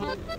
you